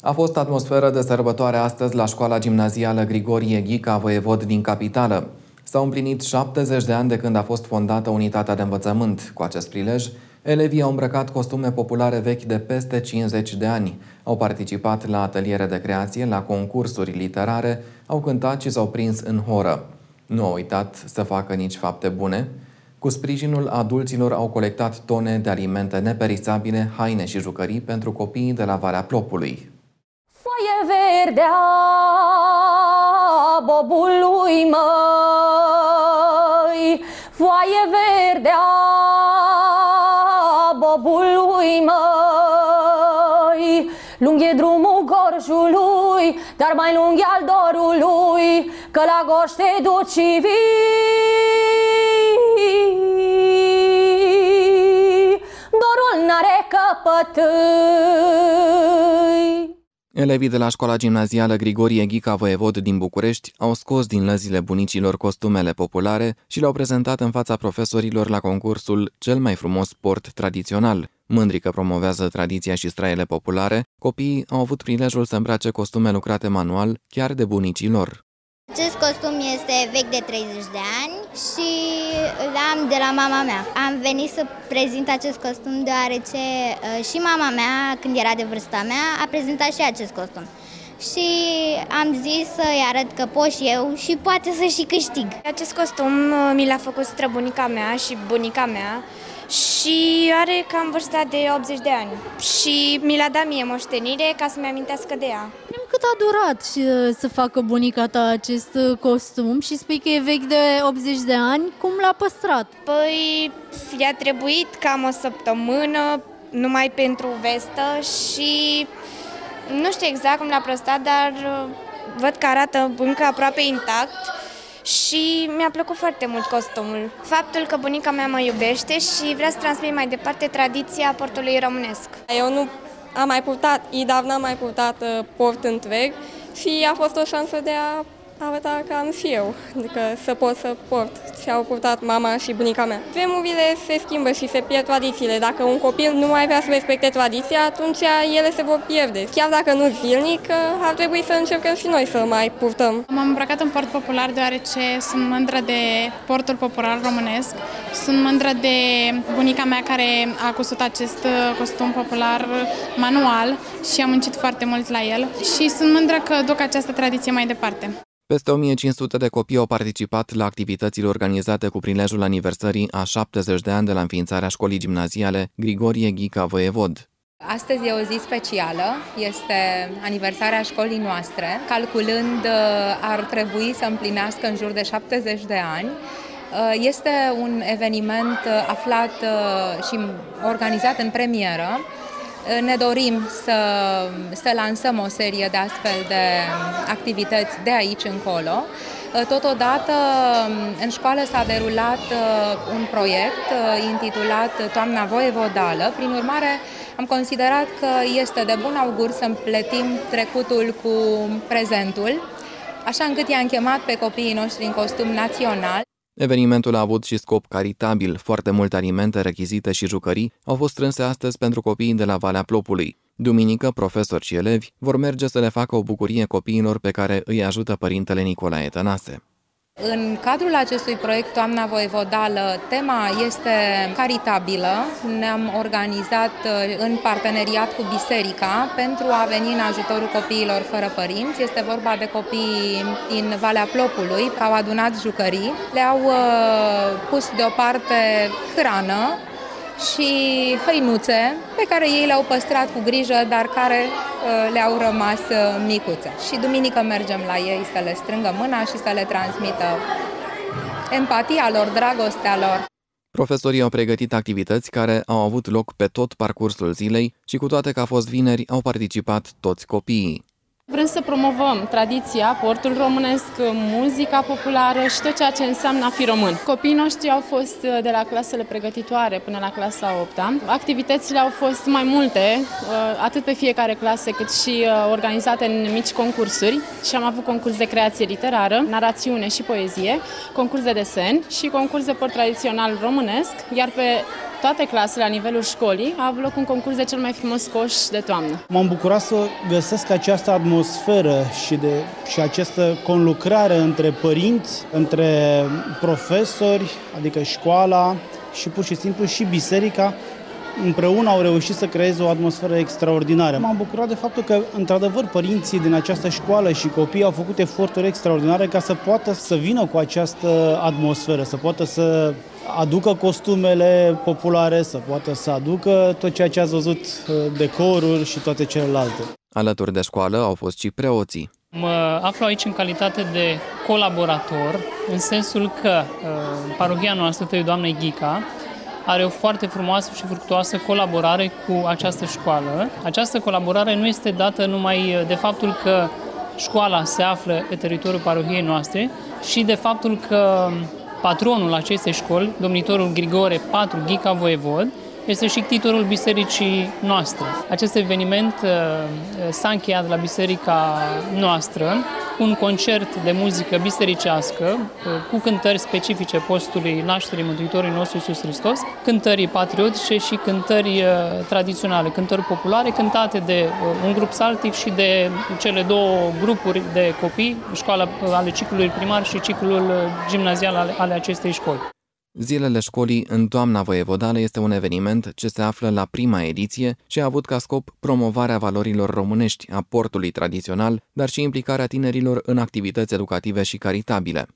A fost atmosferă de sărbătoare astăzi la școala gimnazială Grigorie Ghica, voievod din capitală. S-au împlinit 70 de ani de când a fost fondată unitatea de învățământ. Cu acest prilej, elevii au îmbrăcat costume populare vechi de peste 50 de ani. Au participat la ateliere de creație, la concursuri literare, au cântat și s-au prins în horă. Nu au uitat să facă nici fapte bune. Cu sprijinul adulților au colectat tone de alimente neperisabile, haine și jucării pentru copiii de la Valea Plopului. Foaie verdea bobului măi, foaie verdea bobului măi, lung e drumul gorjului, dar mai lung e al dorului, că la goște duci vii. Dorul n-are căpătâi. Elevii de la școala gimnazială Grigorie Ghica Voievod din București au scos din lăzile bunicilor costumele populare și le-au prezentat în fața profesorilor la concursul Cel mai frumos sport tradițional. Mândri că promovează tradiția și straiele populare, copiii au avut prilejul să îmbrace costume lucrate manual chiar de bunicii lor. Acest costum este vechi de 30 de ani și l-am de la mama mea. Am venit să prezint acest costum deoarece uh, și mama mea, când era de vârsta mea, a prezentat și acest costum. Și am zis să-i arăt că pot și eu și poate să și câștig. Acest costum uh, mi l-a făcut străbunica mea și bunica mea și are cam vârsta de 80 de ani. Și mi l-a dat mie moștenire ca să-mi amintească de ea cât a durat uh, să facă bunica ta acest uh, costum și spui că e vechi de 80 de ani, cum l-a păstrat? Păi, i-a trebuit cam o săptămână numai pentru vestă și nu știu exact cum l-a păstrat, dar uh, văd că arată încă aproape intact și mi-a plăcut foarte mult costumul. Faptul că bunica mea mă iubește și vrea să transmit mai departe tradiția portului românesc. Eu nu am mai purtat, dar n-am mai purtat uh, port întreg și a fost o șansă de a arăta că am și eu, adică să pot să port și au purtat mama și bunica mea. Vremurile se schimbă și se pierd tradițiile. Dacă un copil nu mai vrea să respecte tradiția, atunci ele se vor pierde. Chiar dacă nu zilnic, ar trebui să încercăm și noi să mai purtăm. M-am îmbrăcat în port popular deoarece sunt mândră de portul popular românesc. Sunt mândră de bunica mea care a cusut acest costum popular manual și am muncit foarte mult la el și sunt mândră că duc această tradiție mai departe. Peste 1500 de copii au participat la activitățile organizate cu prilejul aniversării a 70 de ani de la înființarea școlii gimnaziale Grigorie Ghica Voievod. Astăzi e o zi specială, este aniversarea școlii noastre. Calculând, uh, ar trebui să împlinească în jur de 70 de ani. Uh, este un eveniment uh, aflat și organizat în premieră ne dorim să, să lansăm o serie de astfel de activități de aici încolo. Totodată, în școală s-a derulat uh, un proiect uh, intitulat Toamna Voievodală. Prin urmare, am considerat că este de bun augur să împletim trecutul cu prezentul, așa încât i-am chemat pe copiii noștri în costum național. Evenimentul a avut și scop caritabil. Foarte multe alimente, rechizite și jucării au fost strânse astăzi pentru copiii de la Valea Plopului. Duminică, profesori și elevi vor merge să le facă o bucurie copiilor pe care îi ajută părintele Nicolae Tănase. În cadrul acestui proiect Toamna Voievodală, tema este caritabilă. Ne-am organizat uh, în parteneriat cu Biserica pentru a veni în ajutorul copiilor fără părinți. Este vorba de copii din Valea Plopului, care au adunat jucării, le-au uh, pus deoparte hrană și hăinuțe pe care ei le-au păstrat cu grijă, dar care uh, le-au rămas uh, micuțe. Și duminică mergem la ei să le strângă mâna și să le transmită empatia lor, dragostea lor. Profesorii au pregătit activități care au avut loc pe tot parcursul zilei și cu toate că a fost vineri, au participat toți copiii. Vrem să promovăm tradiția, portul românesc, muzica populară și tot ceea ce înseamnă a fi român. Copiii noștri au fost uh, de la clasele pregătitoare până la clasa 8 -a. Activitățile au fost mai multe, uh, atât pe fiecare clasă, cât și uh, organizate în mici concursuri. Și am avut concurs de creație literară, narațiune și poezie, concurs de desen și concurs de port tradițional românesc, iar pe toate clasele la nivelul școlii a avut loc un concurs de cel mai frumos coș de toamnă. M-am bucurat să găsesc această atmosferă și, de, și această conlucrare între părinți, între profesori, adică școala și pur și simplu și biserica, împreună au reușit să creeze o atmosferă extraordinară. M-am bucurat de faptul că, într-adevăr, părinții din această școală și copiii au făcut eforturi extraordinare ca să poată să vină cu această atmosferă, să poată să aducă costumele populare, să poată să aducă tot ceea ce ați văzut, uh, decoruri și toate celelalte. Alături de școală au fost și preoții. Mă aflu aici în calitate de colaborator, în sensul că uh, parohia noastră, Tăi Doamnei Ghica, are o foarte frumoasă și fructuoasă colaborare cu această școală. Această colaborare nu este dată numai de faptul că școala se află pe teritoriul parohiei noastre și de faptul că patronul acestei școli, domnitorul Grigore Patru Ghica Voievod, este și titlul bisericii noastre. Acest eveniment uh, s-a încheiat la biserica noastră cu un concert de muzică bisericească uh, cu cântări specifice postului nașterii Mântuitorului nostru Iisus Hristos, cântări patriotice și cântări uh, tradiționale, cântări populare cântate de un grup saltic și de cele două grupuri de copii, școala ale ciclului primar și ciclul gimnazial ale, ale acestei școli. Zilele școlii în toamna voievodală este un eveniment ce se află la prima ediție și a avut ca scop promovarea valorilor românești, a portului tradițional, dar și implicarea tinerilor în activități educative și caritabile.